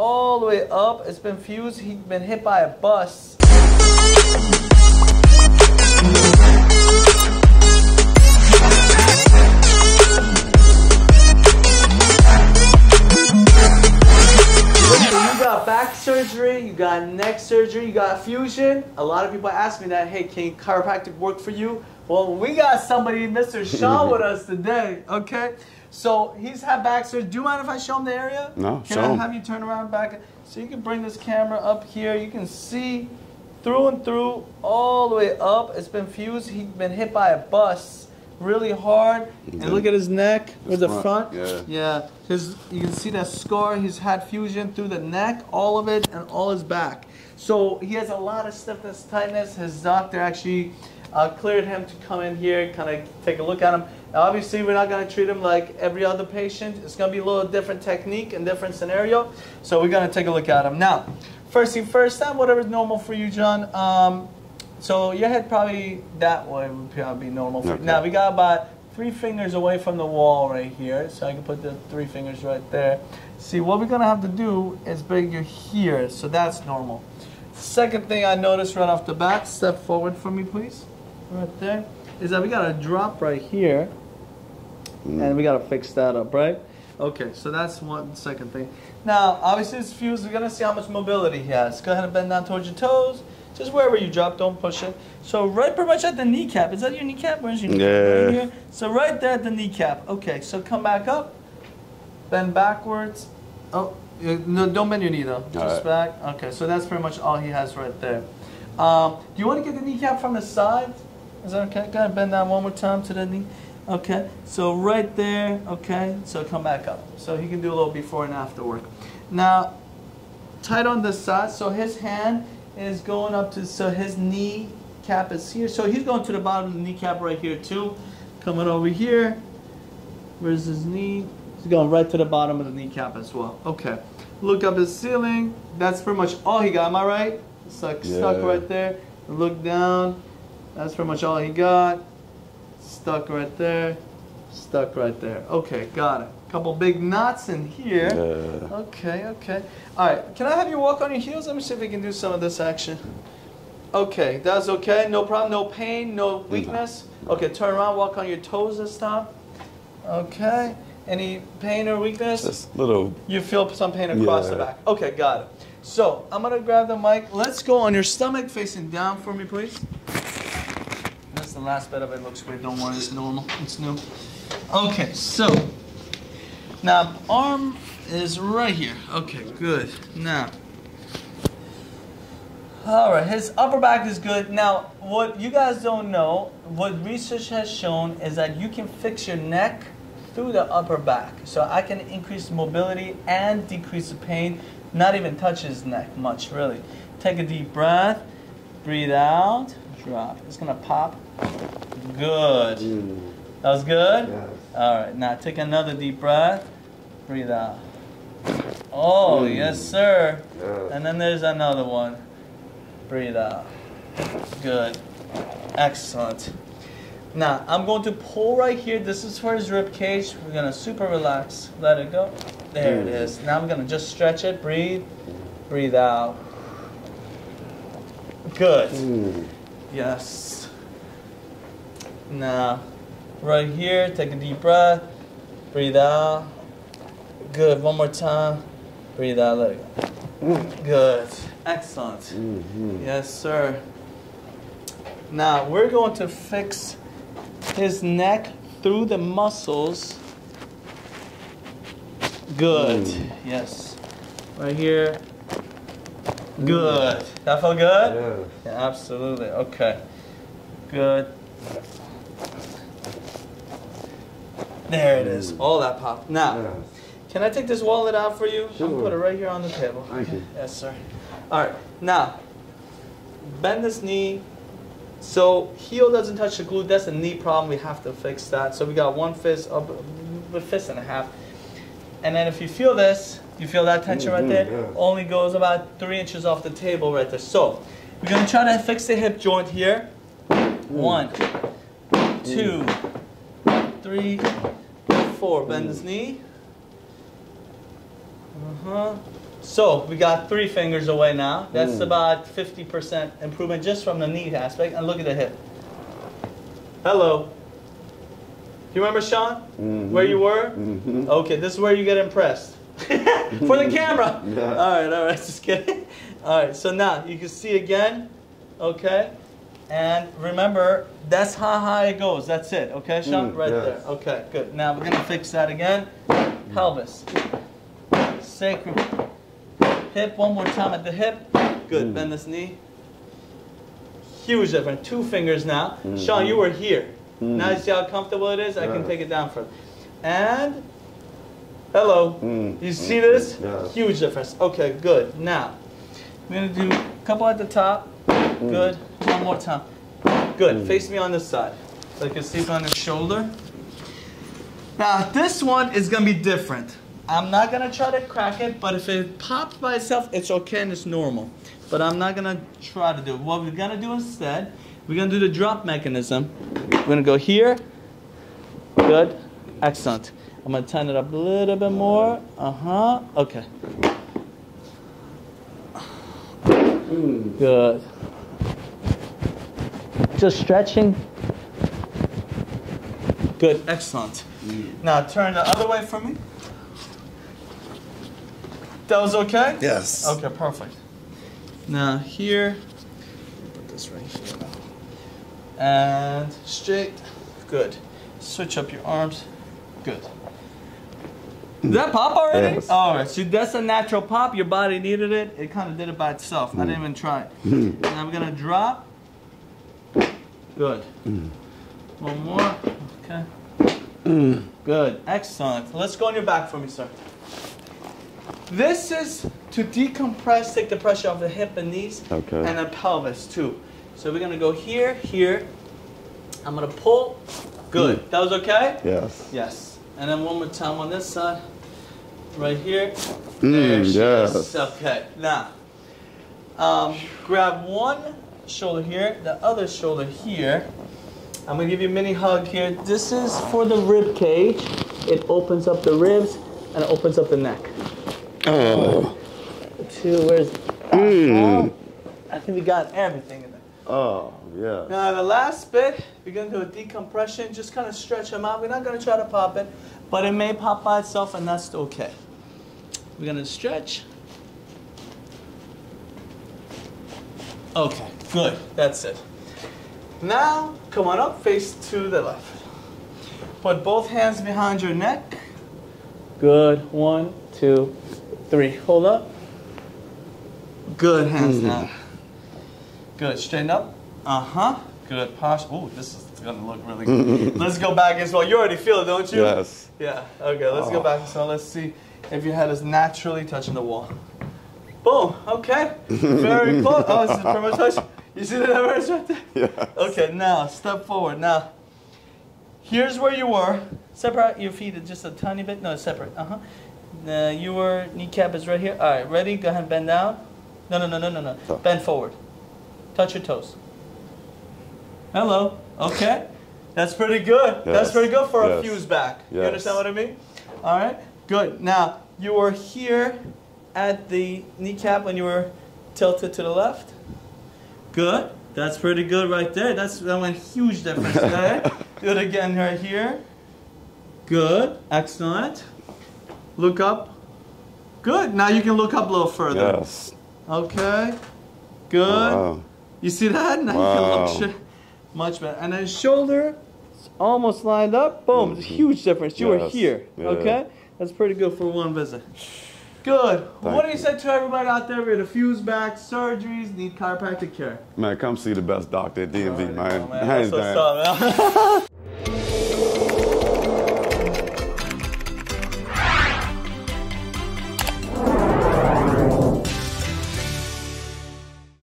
all the way up. It's been fused. He's been hit by a bus. You got back surgery, you got neck surgery, you got fusion. A lot of people ask me that, hey, can chiropractic work for you? Well, we got somebody, Mr. Sean, with us today, okay? So he's had back surgery. Do you mind if I show him the area? No, Can show I him. have you turn around back? So you can bring this camera up here. You can see through and through, all the way up. It's been fused. He's been hit by a bus really hard. And look at his neck with the front. front, yeah. Yeah. His, you can see that scar. He's had fusion through the neck, all of it, and all his back. So he has a lot of stiffness, tightness. His doctor actually uh, cleared him to come in here, kind of take a look at him. Now, obviously, we're not going to treat him like every other patient. It's going to be a little different technique and different scenario. So we're going to take a look at him. Now, first thing first, time whatever's normal for you, John. Um, so your head probably that way would probably be normal. For Okay. Now, we got about three fingers away from the wall right here. So I can put the three fingers right there. See, what we're going to have to do is bring you here. So that's normal. Second thing I noticed right off the bat, step forward for me, please. Right there. Is that we got a drop right here. And we got to fix that up, right? Okay, so that's one second thing. Now, obviously, it's fused. We're going to see how much mobility he has. Go ahead and bend down towards your toes. Just wherever you drop, don't push it. So, right pretty much at the kneecap. Is that your kneecap? Where's your kneecap? Yeah. Right. So, right there at the kneecap. Okay, so come back up. Bend backwards. Oh, uh, no, don't bend your knee though. Just right. back. Okay, so that's pretty much all he has right there. Um, do you want to get the kneecap from the side? Is that okay? Go ahead, bend down one more time to the knee. Okay, so right there, okay, so come back up. So he can do a little before and after work. Now, tight on this side, so his hand is going up to, so his knee cap is here. So he's going to the bottom of the kneecap right here too. Coming over here, where's his knee? He's going right to the bottom of the kneecap as well. Okay, look up his ceiling. That's pretty much all he got, am I right? It's like stuck right there. Look down, that's pretty much all he got. Stuck right there, stuck right there. Okay, got it. Couple big knots in here. Yeah. Okay, okay. All right, can I have you walk on your heels? Let me see if we can do some of this action. Okay, that's okay. No problem, no pain, no weakness. Okay, turn around, walk on your toes this time. Okay. Any pain or weakness? Just little. You feel some pain across the back. Okay, got it. So I'm gonna grab the mic. Let's go on your stomach facing down for me, please. The last bit of it. Looks weird. Don't worry, it's normal. It's new. Okay, so now arm is right here. Okay, good. Now, all right, his upper back is good. Now, what you guys don't know, what research has shown is that you can fix your neck through the upper back. So I can increase mobility and decrease the pain, not even touch his neck much, really. Take a deep breath, breathe out, drop. It's gonna pop. Good. That was good? Yes. All right, now take another deep breath, breathe out. Oh, Mm. yes, sir. Yes. And then there's another one. Breathe out. Good. Excellent. Now, I'm going to pull right here. This is for his rib cage. We're going to super relax. Let it go. There it is. Now I'm going to just stretch it. Breathe. Breathe out. Good. Mm. Yes. Now, right here, take a deep breath. Breathe out. Good. One more time. Breathe out. Let it go. Good. Excellent. Mhm. Yes, sir. Now, we're going to fix his neck through the muscles. Good. Mm. Yes. Right here. Good. That felt good? Yes. Yeah, absolutely. Okay. Good. There it is. All that pop. Now, can I take this wallet out for you? I'll Sure. put it right here on the table. Thank you. Yes, sir. All right. Now, bend this knee. So heel doesn't touch the glute. That's a knee problem. We have to fix that. So we got one fist up, a fist and a half. And then if you feel this, you feel that tension mm, right Mhm, there. yeah. Only goes about three inches off the table right there. So we're gonna try to fix the hip joint here. Mm. One, two, mm. Three, four. Bend his knee. Uh huh. So we got three fingers away now. That's mm. about 50% improvement just from the knee aspect. And look at the hip. Hello. You remember, Sean? Mm-hmm. Where you were? Mm-hmm. Okay, this is where you get impressed. For the camera. Yeah. All right, all right, just kidding. All right, so now you can see again, okay? And remember, that's how high it goes. That's it, okay, Sean? Mm, right yes. there. Okay, good. Now we're gonna fix that again. Pelvis. Sacrum. Hip, one more time at the hip. Good, Mm. bend this knee. Huge difference. Two fingers now. Mm-hmm. Sean, you were here. Now you see how comfortable it is? I can take it down further. And, hello. Mm. You see this? Yes. Huge difference. Okay, good. Now, we're gonna do a couple at the top. Good. One more time. Good. Face me on this side. So I can see it on the shoulder. Now, this one is gonna be different. I'm not gonna try to crack it, but if it pops by itself, it's okay and it's normal. But I'm not gonna try to do it. What we're gonna do instead, we're gonna do the drop mechanism. We're gonna go here. Good. Excellent. I'm gonna turn it up a little bit more. Uh huh. Okay. Good. Just stretching. Good. Excellent. Now turn the other way for me. That was okay? Yes. Okay, perfect. Now here, put this right here now. And straight. Good. Switch up your arms. Good. Did that pop already? Yes. All right. So that's a natural pop. Your body needed it. It kind of did it by itself. I didn't mm. even try it. Mm. now we're gonna drop. Good. One more. Okay. Good. Excellent. Let's go on your back for me, sir. This is to decompress, take the pressure off the hip and knees, Okay. and the pelvis too. So we're gonna go here, here. I'm gonna pull. Good. That was okay? Yes. Yes. And then one more time on this side. Right here. Mm, there she yes. is. Okay. Now, um, grab one shoulder here, the other shoulder here. I'm gonna give you a mini hug here. This is for the rib cage. It opens up the ribs and it opens up the neck. Oh. Two, where's? Mm. I think we got everything in there. Oh, yeah. Now the last bit, we're gonna do a decompression. Just kind of stretch them out. We're not gonna try to pop it, but it may pop by itself, and that's okay. We're gonna stretch. Okay, good. That's it. Now come on up, face to the left. Put both hands behind your neck. Good. One, two, three. Hold up. Good. Hands down. Good. Straighten up. Uh huh. Good. Posture. Ooh, this is gonna look really good. let's go back as well. You already feel it, don't you? Yes. Yeah. Okay. Let's go Oh. back as well. Let's see if your head is naturally touching the wall. Boom. Okay. Very close. Oh, this is pretty much touch. You see the numbers right there? Yes. Okay. Now step forward. Now. Here's where you were. Separate your feet just a tiny bit. No, separate. Uh huh. Uh, your kneecap is right here. All right. Ready? Go ahead. And bend down. No, no, no, no, no, no. Oh. Bend forward. Touch your toes. Hello. Okay. That's pretty good. That's pretty good for a Yes. fuse back. You understand what I mean? All right. Good. Now you were here at the kneecap when you were tilted to the left. Good. That's pretty good right there. That's that went huge difference there. Do it again right here. Good. Excellent. Look up. Good. Now you can look up a little further. Yes. Okay. Good. Wow. You see that? Now you Wow. can look much better. And then shoulder, it's almost lined up. Boom. It's a mm-hmm. huge difference. You were Yes. here. Yeah. Okay? That's pretty good for one visit. Good. Thank what do you you. say to everybody out there with a fuse back, surgeries, need chiropractic care? Man, come see the best doctor at DMV, man. Oh, man, Hands down. up, man.